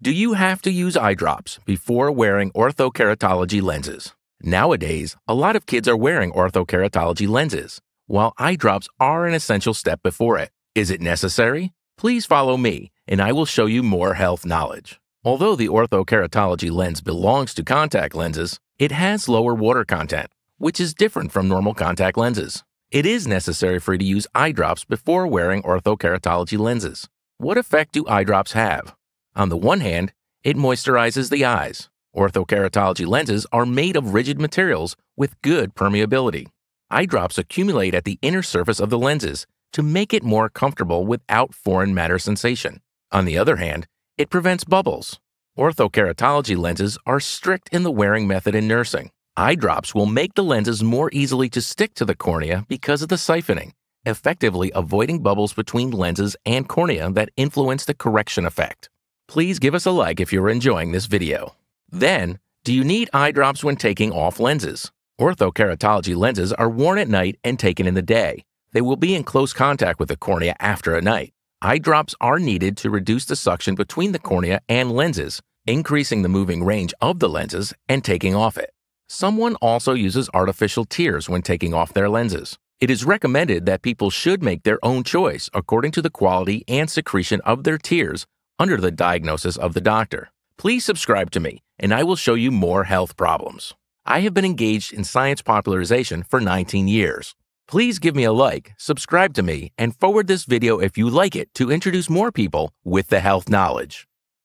Do you have to use eye drops before wearing orthokeratology lenses? Nowadays, a lot of kids are wearing orthokeratology lenses, while eye drops are an essential step before it. Is it necessary? Please follow me, and I will show you more health knowledge. Although the orthokeratology lens belongs to contact lenses, it has lower water content, which is different from normal contact lenses. It is necessary for you to use eye drops before wearing orthokeratology lenses. What effect do eye drops have? On the one hand, it moisturizes the eyes. Orthokeratology lenses are made of rigid materials with good permeability. Eye drops accumulate at the inner surface of the lenses to make it more comfortable without foreign matter sensation. On the other hand, it prevents bubbles. Orthokeratology lenses are strict in the wearing method in nursing. Eye drops will make the lenses more easily to stick to the cornea because of the siphoning, effectively avoiding bubbles between lenses and cornea that influence the correction effect. Please give us a like if you're enjoying this video. Then, do you need eye drops when taking off lenses? Orthokeratology lenses are worn at night and taken in the day. They will be in close contact with the cornea after a night. Eye drops are needed to reduce the suction between the cornea and lenses, increasing the moving range of the lenses and taking off it. Someone also uses artificial tears when taking off their lenses. It is recommended that people should make their own choice according to the quality and secretion of their tears under the diagnosis of the doctor. Please subscribe to me, and I will show you more health problems. I have been engaged in science popularization for 19 years. Please give me a like, subscribe to me, and forward this video if you like it to introduce more people with the health knowledge.